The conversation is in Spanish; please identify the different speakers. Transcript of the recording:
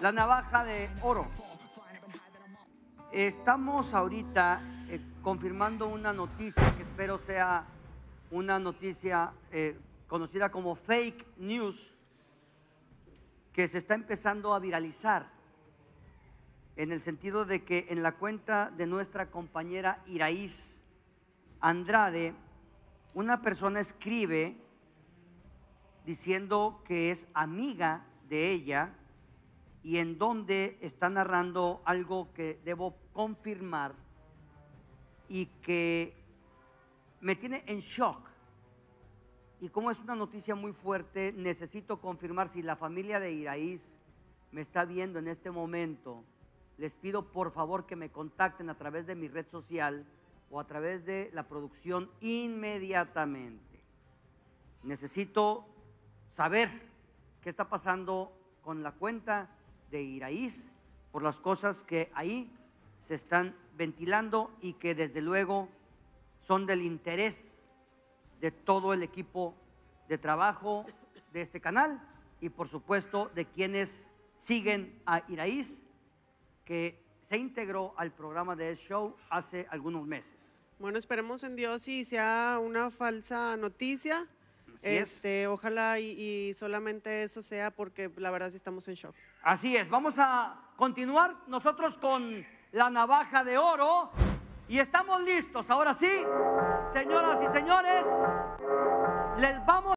Speaker 1: La navaja de oro. Estamos ahorita eh, confirmando una noticia que espero sea una noticia eh, conocida como fake news que se está empezando a viralizar en el sentido de que en la cuenta de nuestra compañera Iraíz Andrade, una persona escribe diciendo que es amiga de ella y en donde está narrando algo que debo confirmar y que me tiene en shock. Y como es una noticia muy fuerte, necesito confirmar si la familia de Iraíz me está viendo en este momento. Les pido por favor que me contacten a través de mi red social o a través de la producción inmediatamente. Necesito saber qué está pasando con la cuenta de Iraíz por las cosas que ahí se están ventilando y que desde luego son del interés de todo el equipo de trabajo de este canal y por supuesto de quienes siguen a Iraíz que se integró al programa de show hace algunos meses.
Speaker 2: Bueno, esperemos en Dios y sea una falsa noticia.
Speaker 1: Así es.
Speaker 2: este, ojalá y, y solamente eso sea porque la verdad sí estamos en shock.
Speaker 1: Así es, vamos a continuar nosotros con la navaja de oro y estamos listos. Ahora sí, señoras y señores, les vamos